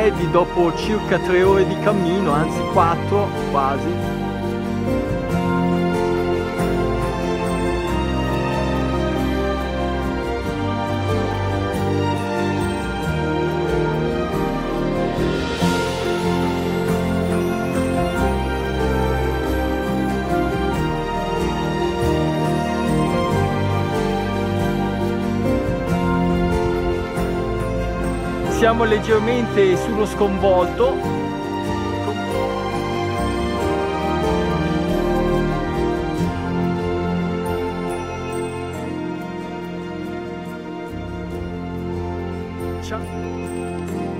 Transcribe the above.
freddi dopo circa tre ore di cammino, anzi quattro quasi. Siamo leggermente sullo sconvolto Ciao.